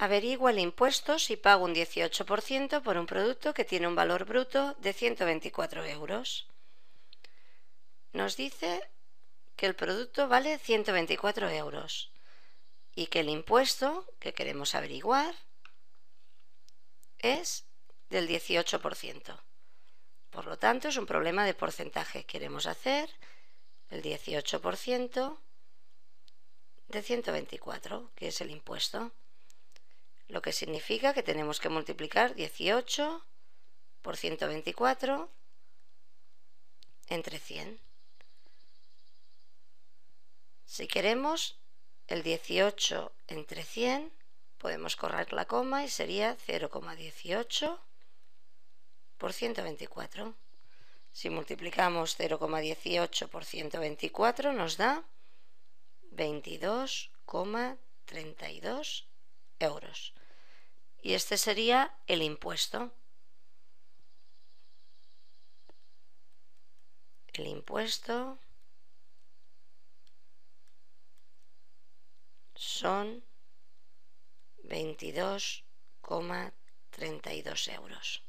Averigua el impuesto si pago un 18% por un producto que tiene un valor bruto de 124 euros. Nos dice que el producto vale 124 euros y que el impuesto que queremos averiguar es del 18%. Por lo tanto, es un problema de porcentaje. Queremos hacer el 18% de 124, que es el impuesto. Lo que significa que tenemos que multiplicar 18 por 124 entre 100. Si queremos el 18 entre 100, podemos correr la coma y sería 0,18 por 124. Si multiplicamos 0,18 por 124 nos da 22,32 euros. Y este sería el impuesto. El impuesto son 22,32 euros.